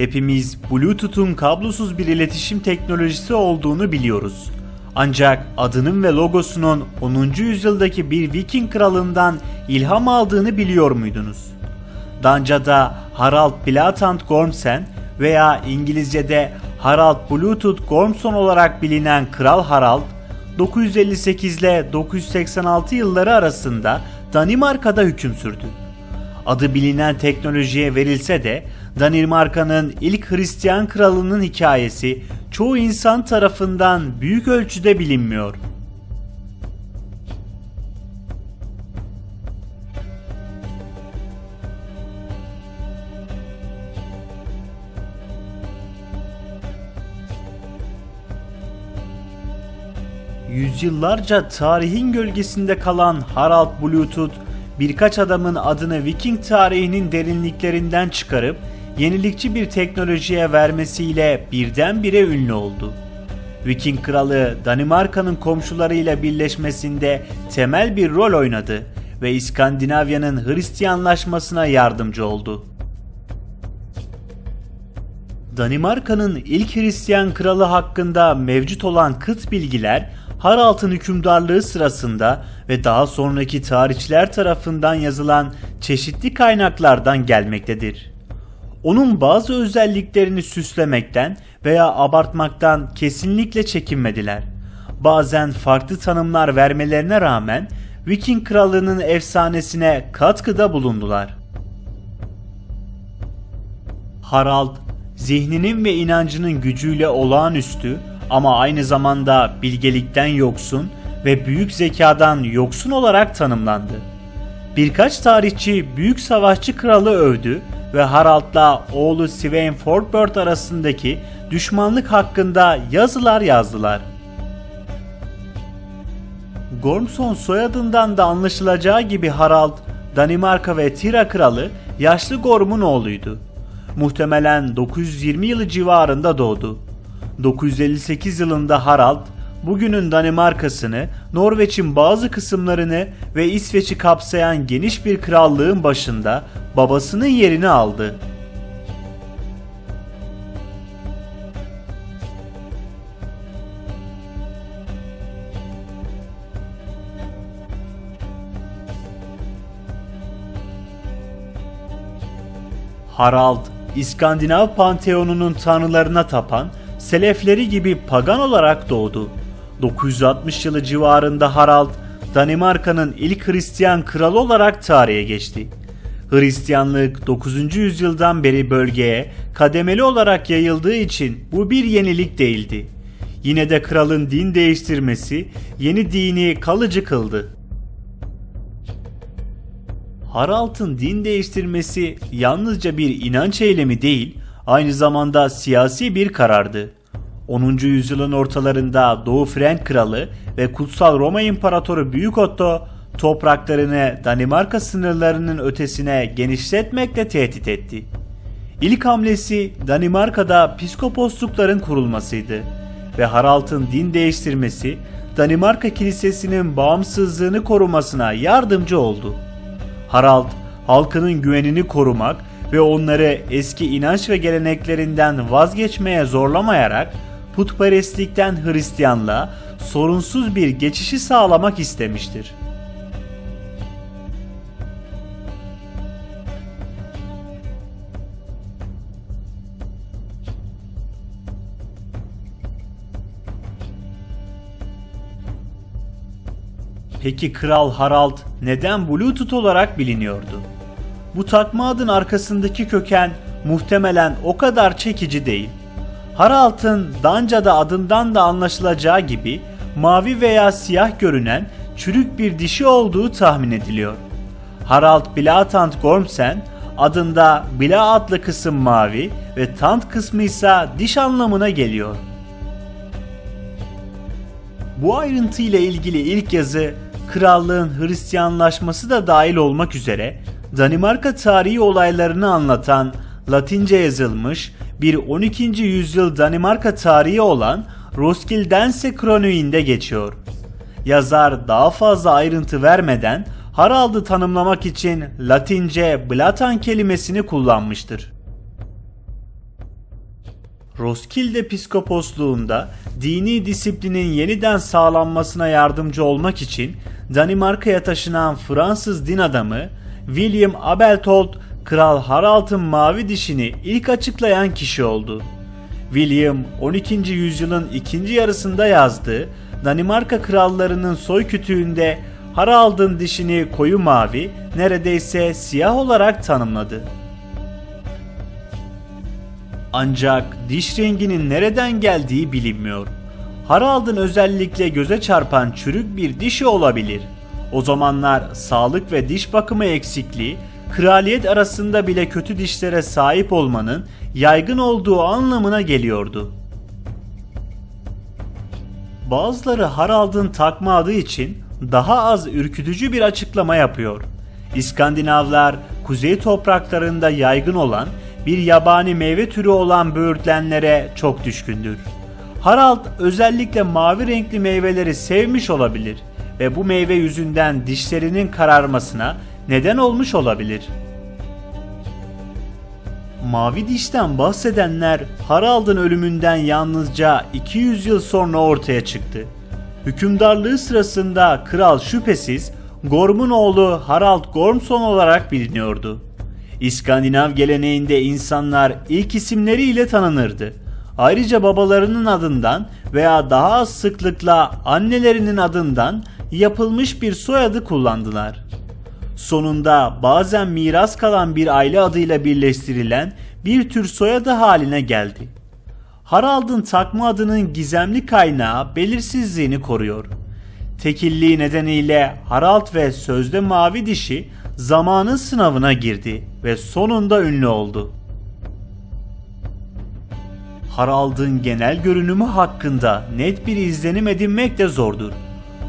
Hepimiz Bluetooth'un kablosuz bir iletişim teknolojisi olduğunu biliyoruz. Ancak adının ve logosunun 10. yüzyıldaki bir Viking kralından ilham aldığını biliyor muydunuz? Danca'da Harald Blatant Gormsen veya İngilizce'de Harald Bluetooth Gormson olarak bilinen Kral Harald, 958 ile 986 yılları arasında Danimarka'da hüküm sürdü. Adı bilinen teknolojiye verilse de Danimarka'nın ilk Hristiyan kralının hikayesi çoğu insan tarafından büyük ölçüde bilinmiyor. Yüzyıllarca tarihin gölgesinde kalan Harald Bluetooth birkaç adamın adını Viking tarihinin derinliklerinden çıkarıp yenilikçi bir teknolojiye vermesiyle birdenbire ünlü oldu. Viking kralı Danimarka'nın komşularıyla birleşmesinde temel bir rol oynadı ve İskandinavya'nın Hristiyanlaşmasına yardımcı oldu. Danimarka'nın ilk Hristiyan kralı hakkında mevcut olan kıt bilgiler Harald'ın hükümdarlığı sırasında ve daha sonraki tarihçiler tarafından yazılan çeşitli kaynaklardan gelmektedir. Onun bazı özelliklerini süslemekten veya abartmaktan kesinlikle çekinmediler. Bazen farklı tanımlar vermelerine rağmen Viking krallığının efsanesine katkıda bulundular. Harald, zihninin ve inancının gücüyle olağanüstü ama aynı zamanda bilgelikten yoksun ve büyük zekadan yoksun olarak tanımlandı. Birkaç tarihçi büyük savaşçı kralı övdü ve Harald'la oğlu Sweyn Fortbert arasındaki düşmanlık hakkında yazılar yazdılar. Gormson soyadından da anlaşılacağı gibi Harald, Danimarka ve Tira kralı yaşlı Gorm'un oğluydu. Muhtemelen 920 yılı civarında doğdu. 958 yılında Harald, bugünün Danimarkasını, Norveç'in bazı kısımlarını ve İsveç'i kapsayan geniş bir krallığın başında babasının yerini aldı. Harald, İskandinav panteonunun tanrılarına tapan Selefleri gibi pagan olarak doğdu. 960 yılı civarında Harald, Danimarka'nın ilk Hristiyan kralı olarak tarihe geçti. Hristiyanlık 9. yüzyıldan beri bölgeye kademeli olarak yayıldığı için bu bir yenilik değildi. Yine de kralın din değiştirmesi yeni dini kalıcı kıldı. Harald'ın din değiştirmesi yalnızca bir inanç eylemi değil, aynı zamanda siyasi bir karardı. 10. yüzyılın ortalarında Doğu Frank kralı ve Kutsal Roma İmparatoru Büyük Otto topraklarını Danimarka sınırlarının ötesine genişletmekle tehdit etti. İlk hamlesi Danimarka'da piskoposlukların kurulmasıydı ve Harald'ın din değiştirmesi Danimarka Kilisesi'nin bağımsızlığını korumasına yardımcı oldu. Harald, halkının güvenini korumak ve onları eski inanç ve geleneklerinden vazgeçmeye zorlamayarak putperestlikten Hristiyanlığa sorunsuz bir geçişi sağlamak istemiştir. Peki Kral Harald neden Bluetooth olarak biliniyordu? Bu takma adın arkasındaki köken muhtemelen o kadar çekici değil. Harald'ın Danca'da adından da anlaşılacağı gibi mavi veya siyah görünen çürük bir dişi olduğu tahmin ediliyor. Harald Blatant Gormsen adında Bla adlı kısım mavi ve tant kısmı ise diş anlamına geliyor. Bu ayrıntı ile ilgili ilk yazı krallığın Hristiyanlaşması da dahil olmak üzere Danimarka tarihi olaylarını anlatan Latince yazılmış bir 12. yüzyıl Danimarka tarihi olan Roskildense Kroniğinde geçiyor. Yazar daha fazla ayrıntı vermeden Harald'ı tanımlamak için Latince blatan kelimesini kullanmıştır. Roskilde Piskoposluğunda dini disiplinin yeniden sağlanmasına yardımcı olmak için Danimarka'ya taşınan Fransız din adamı William Abeltold Kral Harald'ın mavi dişini ilk açıklayan kişi oldu. William 12. yüzyılın ikinci yarısında yazdığı Danimarka krallarının soy kütüğünde Harald'ın dişini koyu mavi, neredeyse siyah olarak tanımladı. Ancak diş renginin nereden geldiği bilinmiyor. Harald'ın özellikle göze çarpan çürük bir dişi olabilir. O zamanlar sağlık ve diş bakımı eksikliği kraliyet arasında bile kötü dişlere sahip olmanın yaygın olduğu anlamına geliyordu. Bazıları Harald'ın takma adı için daha az ürkütücü bir açıklama yapıyor. İskandinavlar kuzey topraklarında yaygın olan bir yabani meyve türü olan böğürtlenlere çok düşkündür. Harald özellikle mavi renkli meyveleri sevmiş olabilir ve bu meyve yüzünden dişlerinin kararmasına neden olmuş olabilir. Mavi dişten bahsedenler Harald'ın ölümünden yalnızca 200 yıl sonra ortaya çıktı. Hükümdarlığı sırasında kral şüphesiz Gorm'un oğlu Harald Gormson olarak biliniyordu. İskandinav geleneğinde insanlar ilk isimleriyle tanınırdı. Ayrıca babalarının adından veya daha az sıklıkla annelerinin adından yapılmış bir soyadı kullandılar. Sonunda bazen miras kalan bir aile adıyla birleştirilen bir tür soyadı haline geldi. Harald'ın takma adının gizemli kaynağı belirsizliğini koruyor. Tekilliği nedeniyle Harald ve sözde mavi dişi zamanın sınavına girdi ve sonunda ünlü oldu. Harald'ın genel görünümü hakkında net bir izlenim edinmek de zordur.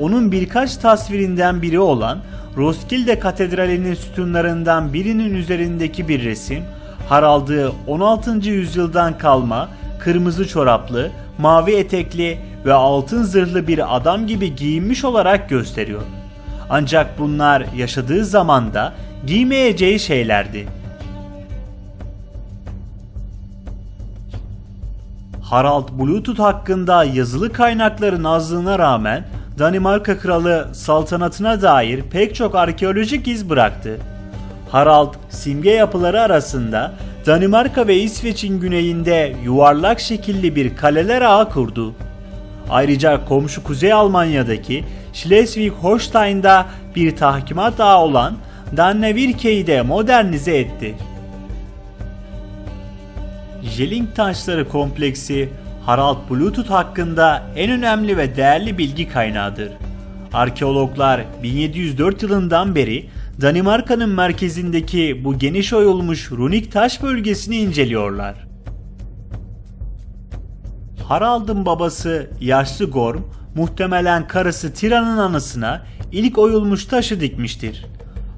Onun birkaç tasvirinden biri olan Roskilde Katedrali'nin sütunlarından birinin üzerindeki bir resim, Harald'ı 16. yüzyıldan kalma, kırmızı çoraplı, mavi etekli ve altın zırhlı bir adam gibi giyinmiş olarak gösteriyor. Ancak bunlar yaşadığı zamanda giymeyeceği şeylerdi. Harald Bluetooth hakkında yazılı kaynakların azlığına rağmen Danimarka kralı saltanatına dair pek çok arkeolojik iz bıraktı. Harald simge yapıları arasında Danimarka ve İsveç'in güneyinde yuvarlak şekilli bir kaleler ağı kurdu. Ayrıca komşu Kuzey Almanya'daki Schleswig-Holstein'da bir tahkimat ağı olan Dannevirke'yi de modernize etti. Jelling taşları kompleksi Harald Bluetooth hakkında en önemli ve değerli bilgi kaynağıdır. Arkeologlar 1704 yılından beri Danimarka'nın merkezindeki bu geniş oyulmuş runik taş bölgesini inceliyorlar. Harald'ın babası yaşlı Gorm muhtemelen karısı Tira'nın anısına ilk oyulmuş taşı dikmiştir.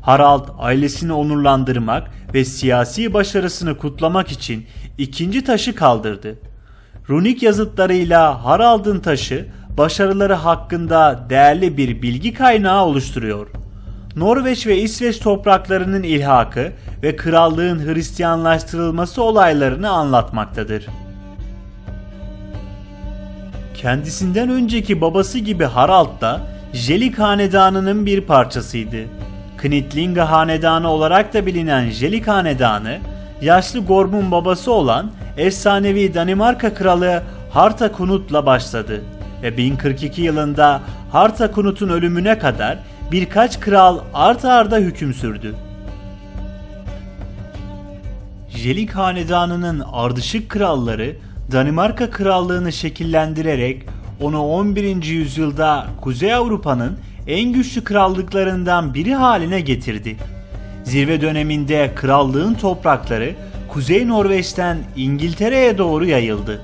Harald ailesini onurlandırmak ve siyasi başarısını kutlamak için ikinci taşı kaldırdı. Runik yazıtlarıyla Harald'ın taşı başarıları hakkında değerli bir bilgi kaynağı oluşturuyor. Norveç ve İsveç topraklarının ilhakı ve krallığın Hristiyanlaştırılması olaylarını anlatmaktadır. Kendisinden önceki babası gibi Harald da Jelik hanedanının bir parçasıydı. Knitlinga hanedanı olarak da bilinen Jelik hanedanı, yaşlı Gorm'un babası olan efsanevi Danimarka kralı Harta Kunut'la başladı ve 1042 yılında Harta Kunut'un ölümüne kadar birkaç kral art arda hüküm sürdü. Jelik hanedanının ardışık kralları Danimarka krallığını şekillendirerek onu 11. yüzyılda Kuzey Avrupa'nın en güçlü krallıklarından biri haline getirdi. Zirve döneminde krallığın toprakları Kuzey Norveç'ten İngiltere'ye doğru yayıldı.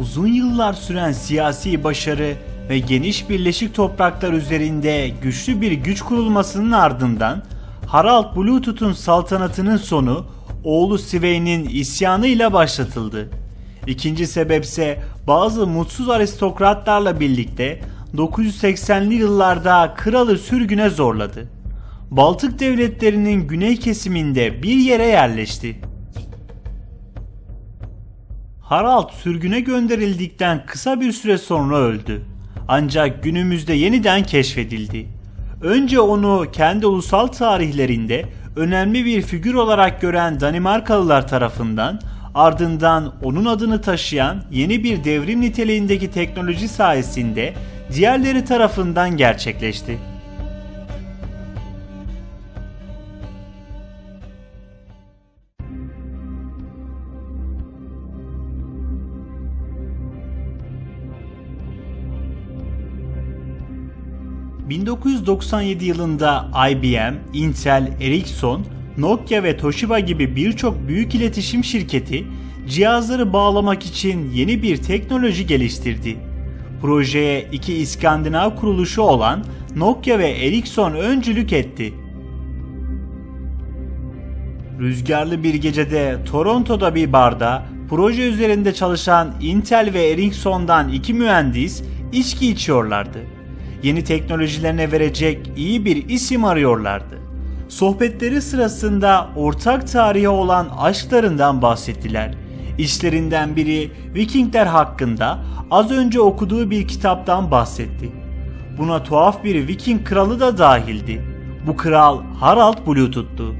Uzun yıllar süren siyasi başarı ve geniş birleşik topraklar üzerinde güçlü bir güç kurulmasının ardından Harald Bluetooth'un saltanatının sonu oğlu Svein'in isyanıyla başlatıldı. İkinci sebepse bazı mutsuz aristokratlarla birlikte 980'li yıllarda kralı sürgüne zorladı. Baltık devletlerinin güney kesiminde bir yere yerleşti. Harald sürgüne gönderildikten kısa bir süre sonra öldü. Ancak günümüzde yeniden keşfedildi. Önce onu kendi ulusal tarihlerinde önemli bir figür olarak gören Danimarkalılar tarafından ardından onun adını taşıyan yeni bir devrim niteliğindeki teknoloji sayesinde diğerleri tarafından gerçekleşti. 1997 yılında IBM, Intel, Ericsson, Nokia ve Toshiba gibi birçok büyük iletişim şirketi cihazları bağlamak için yeni bir teknoloji geliştirdi. Projeye iki İskandinav kuruluşu olan Nokia ve Ericsson öncülük etti. Rüzgarlı bir gecede Toronto'da bir barda proje üzerinde çalışan Intel ve Ericsson'dan iki mühendis içki içiyorlardı yeni teknolojilerine verecek iyi bir isim arıyorlardı. Sohbetleri sırasında ortak tarihe olan aşklarından bahsettiler. İşlerinden biri Vikingler hakkında az önce okuduğu bir kitaptan bahsetti. Buna tuhaf bir Viking kralı da dahildi. Bu kral Harald Bluetooth'tu.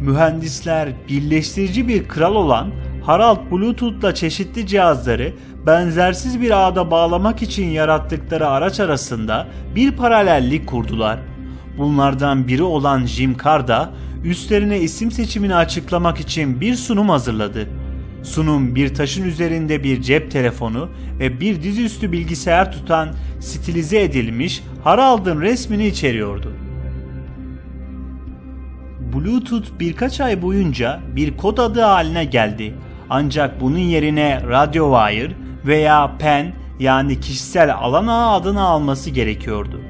Mühendisler birleştirici bir kral olan Harald Bluetooth'la çeşitli cihazları benzersiz bir ağda bağlamak için yarattıkları araç arasında bir paralellik kurdular. Bunlardan biri olan Jim Carr da üstlerine isim seçimini açıklamak için bir sunum hazırladı. Sunum bir taşın üzerinde bir cep telefonu ve bir dizüstü bilgisayar tutan stilize edilmiş Harald'ın resmini içeriyordu. Bluetooth birkaç ay boyunca bir kod adı haline geldi. Ancak bunun yerine RadioWire veya PEN yani kişisel alan ağı adını alması gerekiyordu.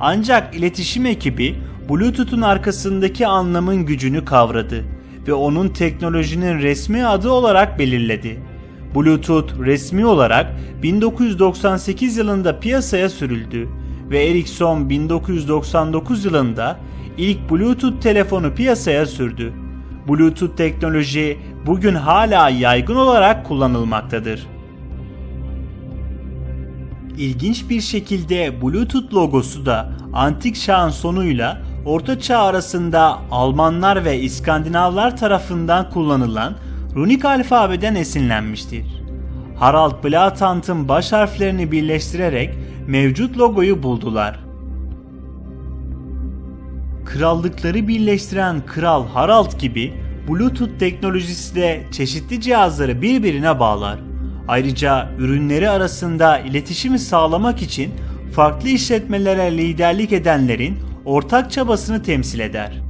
Ancak iletişim ekibi Bluetooth'un arkasındaki anlamın gücünü kavradı ve onun teknolojinin resmi adı olarak belirledi. Bluetooth resmi olarak 1998 yılında piyasaya sürüldü ve Ericsson 1999 yılında ilk Bluetooth telefonu piyasaya sürdü. Bluetooth teknoloji bugün hala yaygın olarak kullanılmaktadır. İlginç bir şekilde Bluetooth logosu da antik çağın sonuyla Orta Çağ arasında Almanlar ve İskandinavlar tarafından kullanılan runik alfabeden esinlenmiştir. Harald Blatant'ın baş harflerini birleştirerek mevcut logoyu buldular. Krallıkları birleştiren Kral Harald gibi Bluetooth teknolojisi de çeşitli cihazları birbirine bağlar. Ayrıca ürünleri arasında iletişimi sağlamak için farklı işletmelere liderlik edenlerin ortak çabasını temsil eder.